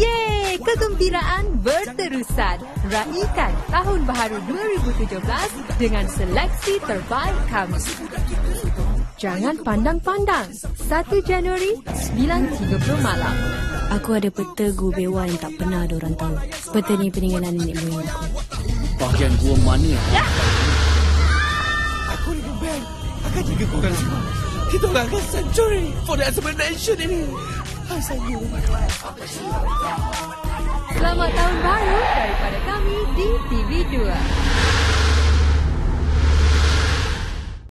Yeay, kegembiraan berterusan. Raikan tahun baharu 2017 dengan seleksi terbaik kami. Jangan pandang-pandang. 1 Januari, 9.30 malam. Aku ada peta gua bewa yang tak pernah ada orang tahu. Peta ni peninggalan nenek moyang aku. Bahagian gua mana? Ya. Aku dengan Ben akan jaga korang semua. Kita orang akan century for the explanation ini. Selamat tahun baru daripada kami di TV2.